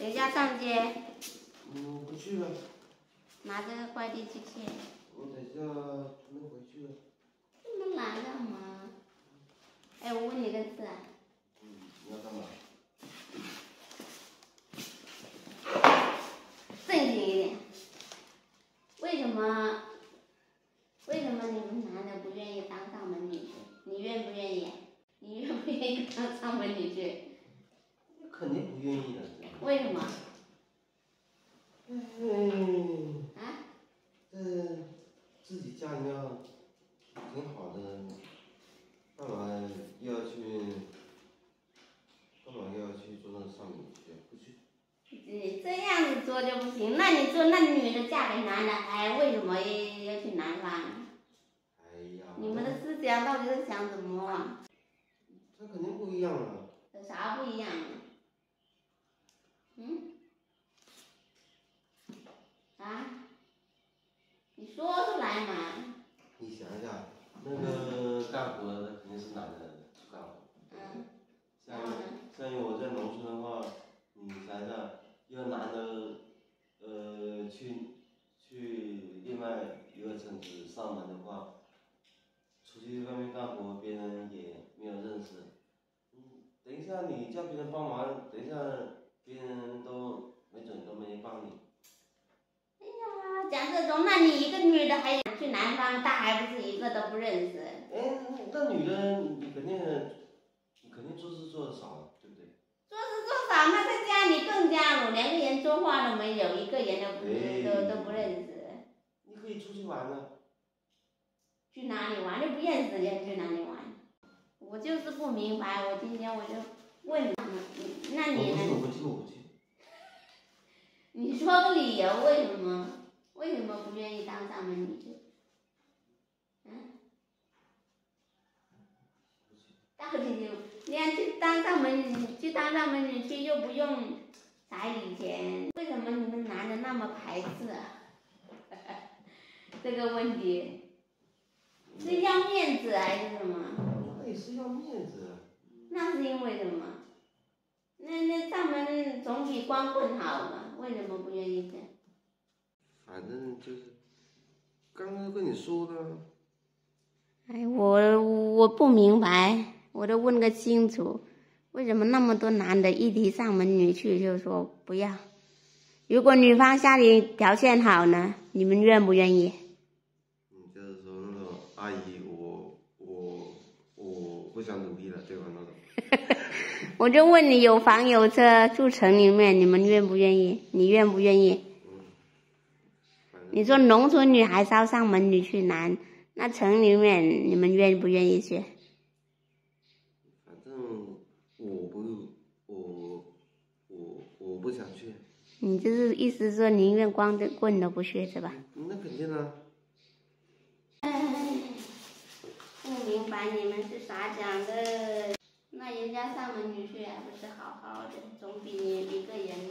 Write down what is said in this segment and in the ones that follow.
谁家上街？嗯，不去了，拿这个快递去签。我等下准备回去了。这么懒干嘛？哎，我问你个事啊，嗯，你要干嘛？正经一点。为什么？为什么你们男的不愿意当上门女婿？你愿不愿意？你愿不愿意当上门女婿？肯定不愿意的。为什么？嗯，啊？这自己家里面挺好的，干嘛又要去？干嘛又要去做那个上门去？不去。你这样子做就不行。那你做那女的嫁给男的，哎为什么要要去男方？哎呀。你们的思想到底是想什么啊？他肯定不一样啊。有啥不一样啊？嗯？啊？你说出来嘛。你想一下，那个干活的肯定是男的去干活。嗯。像像我在农村的话，你想想，要男的，呃，去去另外一个城市上门的话，出去外面干活，别人也没有认识。嗯，等一下你叫别人帮忙，等一下别人都没准都没人帮你。哎呀，讲这种，那你一个女的还想去南方，她还不是一个都不认识？哎，那女的你肯定，你肯定做事做的少，对不对？做事做少，那在家里更加了，连个人说话都没有，一个人都不哎都都不认识。你可以出去玩呢。去哪里玩？就不认识人去哪里玩？我就是不明白，我今天我就问你，你那你呢？我不去，我不去。你说个理由，为什么？为什么不愿意当上门女婿？嗯？你看去当上门女，去当上门女婿又不用彩礼钱，为什么你们男人那么排斥啊？这个问题是要面子还是什么？那也是要面子。那是因为什么？那那上门总比光棍好嘛？为什么不愿意去？反正就是，刚刚跟你说的。哎，我我不明白，我都问个清楚，为什么那么多男的一提上门女婿就说不要？如果女方家里条件好呢，你们愿不愿意？嗯，就是说那种阿姨，我我我不想努力了，对吧？那种。我就问你，有房有车住城里面，你们愿不愿意？你愿不愿意？你说农村女孩要上门女婿难，那城里面你们愿不愿意去？反正我不，我我我不想去。你就是意思说宁愿光着棍都不去是吧？那肯定啊。哎，不明白你们是啥讲的？那人家上门女婿还不是好好的，总比你一个人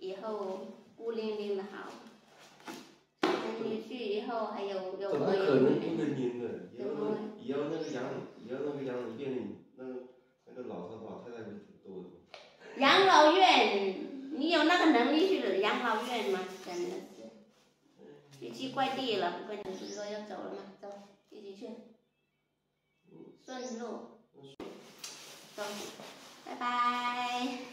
以后孤零零的好。上门女婿以后还有有怎么朋友可能孤零零的？以后怎么会以后那个养以后那个养老院里，那那个老头老太太会挺多的。养老院，你有那个能力去养老院吗？真的是，去寄快递了，我跟你说要走了吗？走，一起去，顺路，走，拜拜。